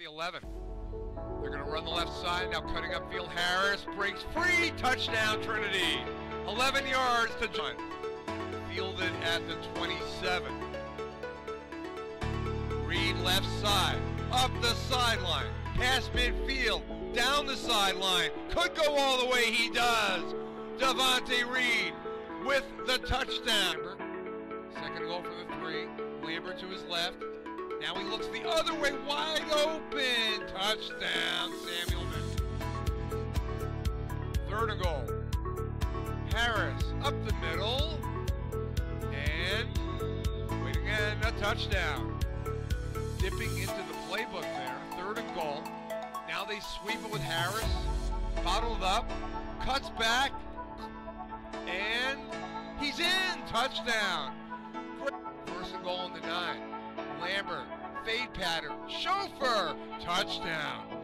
the 11. They're going to run the left side. Now cutting upfield. Harris breaks free. Touchdown, Trinity. 11 yards to John. Fielded at the 27. Reed left side. Up the sideline. Past midfield. Down the sideline. Could go all the way. He does. Devontae Reed with the touchdown. Second goal for the three. Lambert to his left. Now he looks the other way, wide open. Touchdown, Samuelman. Third and goal. Harris up the middle. And wait again, a touchdown. Dipping into the playbook there. Third and goal. Now they sweep it with Harris. Bottled up. Cuts back. And he's in. Touchdown. First and goal in the nine. Lambert, fade pattern, chauffeur, touchdown.